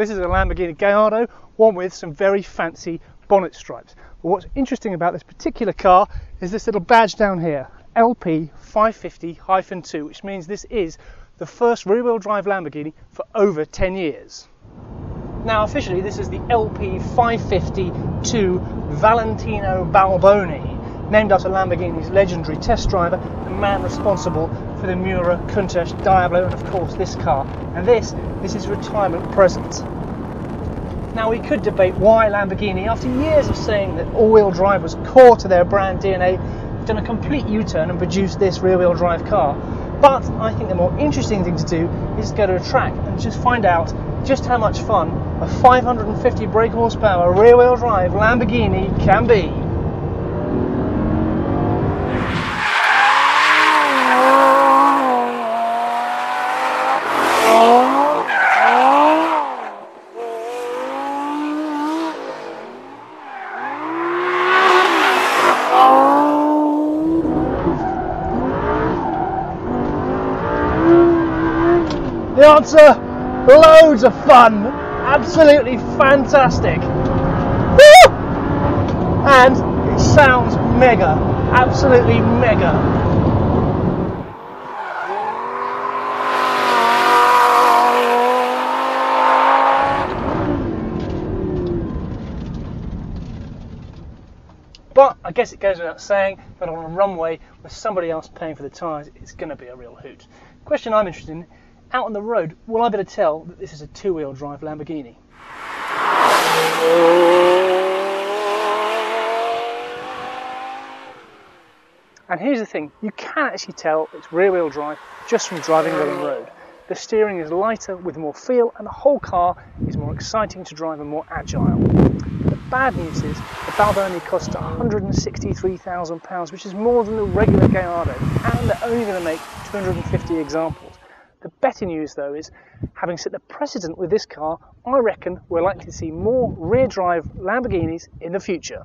This is a Lamborghini Gallardo, one with some very fancy bonnet stripes. But what's interesting about this particular car is this little badge down here, LP 550-2, which means this is the first rear-wheel drive Lamborghini for over 10 years. Now officially this is the LP 550-2 Valentino Balboni, named after Lamborghini's legendary test driver, the man responsible for the Miura Countach Diablo and of course this car. And this, this is retirement present. Now we could debate why Lamborghini, after years of saying that all-wheel drive was core to their brand DNA, have done a complete U-turn and produced this rear-wheel drive car. But I think the more interesting thing to do is go to a track and just find out just how much fun a 550 brake horsepower rear wheel drive Lamborghini can be. The answer, loads of fun, absolutely fantastic. Woo! And it sounds mega, absolutely mega. But I guess it goes without saying that on a runway with somebody else paying for the tyres, it's going to be a real hoot. Question I'm interested in out on the road, will I be able to tell that this is a two wheel drive Lamborghini? And here's the thing you can actually tell it's rear wheel drive just from driving on the road. The steering is lighter with more feel, and the whole car is more exciting to drive and more agile. The bad news is the Balboni costs £163,000, which is more than the regular Gallardo, and they're only going to make 250 examples. The better news though is, having set the precedent with this car, I reckon we're likely to see more rear drive Lamborghinis in the future.